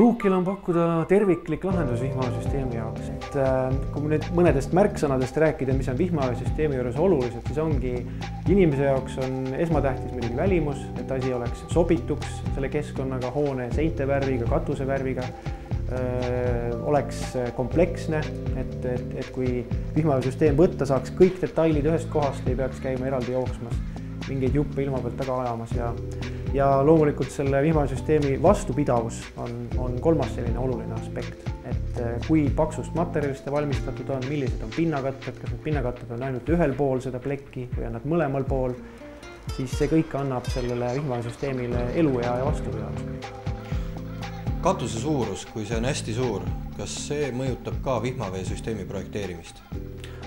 Ruukil on pakkuda terviklik lahendus vihmaöösüsteemi jaoks, et äh, kui nüüd mõnedest märksõnadest rääkida, mis on vihmaöösüsteemi juures olulised, siis ongi inimese jaoks on esmatähtis muidugi välimus, et asi oleks sobituks selle keskkonnaga, hoone seinte värviga, katuse värviga äh, oleks kompleksne, et, et, et kui vihmaöösüsteem võtta saaks kõik detailid ühest kohast, ei peaks käima eraldi jooksmas, mingeid juppe ilma pealt taga ajamas ja ja loomulikult selle vihmasüsteemi vastupidavus on, on kolmas selline oluline aspekt, et eh, kui paksust materjalist ta valmistatud on, millised on pinnakatted, kas need pinnakatted on ainult ühel pool seda plekki või on nad mõlemal pool, siis see kõik annab sellele vihmasüsteemile eluea ja vastupidavuse. katuse suurus, kui see on hästi suur, kas see mõjutab ka vihmaveesüsteemi projekteerimist?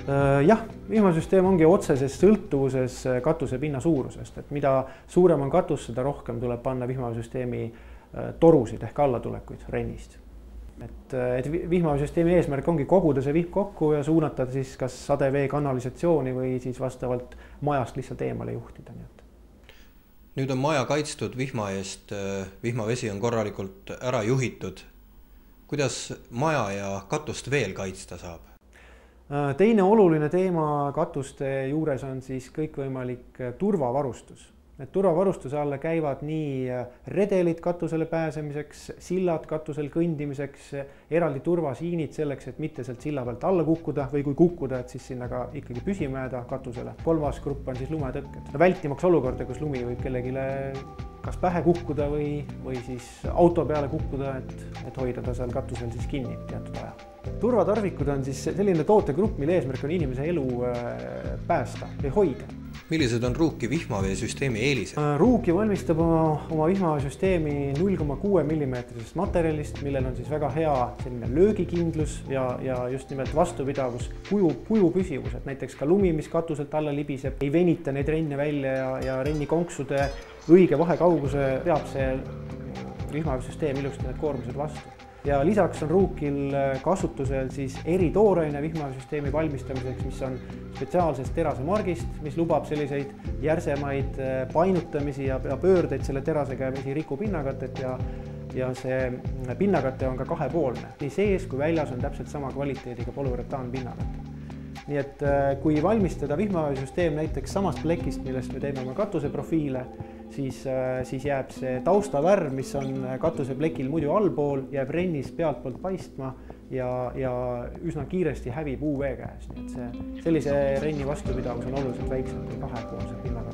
Äh, jah, vihmasüsteem ongi otseses sõltuvuses äh, katusepinna suurusest, et mida suurem on katus, seda rohkem tuleb panna vihmasüsteemi äh, torusid ehk allatulekuid rennist. et, et vihmasüsteemi eesmärk ongi koguda see vihm kokku ja suunata siis kas sadevee kanalisatsiooni või siis vastavalt majast lihtsalt eemale juhtida, nii et nüüd on maja kaitstud vihma eest, vihmavesi on korralikult ära juhitud. kuidas maja ja katust veel kaitsta saab? Äh, teine oluline teema katuste juures on siis kõikvõimalik äh, turvavarustus. et turvavarustuse alla käivad nii äh, redelid katusele pääsemiseks, sillad katusel kõndimiseks, eraldi turvasiinid selleks, et mitte sealt silla pealt alla kukkuda või kui kukkuda, et siis sinna ka ikkagi püsima jääda katusele. kolmas grupp on siis lumetõkked, vältimaks olukorda, kus lumi võib kellelegi kas pähe kukkuda või, või siis auto peale kukkuda, et, et hoida ta seal katusel siis kinni teatud aja. Turvatarvikud on siis selline tootegrupp, mille eesmärk on inimese elu äh, päästa või hoida millised on Ruuki vihmaveesüsteemi eelised? Äh, Ruuki valmistab oma, oma vihmasüsteemi null koma kuue millimeetrisest materjalist, millel on siis väga hea selline löögikindlus ja, ja just nimelt vastupidavus, kuju, kuju püsivus, et näiteks ka lumi, mis katuselt alla libiseb, ei venita neid renne välja ja, ja rennikonksude õige vahekauguse peab see vihmasüsteem ilusti need koormused vastu ja lisaks on Ruukil kasutusel siis eritooraine vihmasüsteemi valmistamiseks, mis on spetsiaalsest terasemargist, mis lubab selliseid järsemaid äh, painutamisi ja, ja pöördeid selle terasega, mis ei riku pinnakatet ja ja see pinnakate on ka kahepoolne, nii sees kui väljas on täpselt sama kvaliteediga polüuretaanpinnakate nii et äh, kui valmistada vihmaöösüsteem näiteks samast plekist, millest me teeme oma katuseprofiile, siis, äh, siis jääb see taustavärv, mis on katuseplekil muidu allpool, jääb rennis pealtpoolt paistma ja, ja üsna kiiresti hävib UV käes, nii et see, sellise renni vastupidavus on oluliselt väiksem kui kahepoolse pinna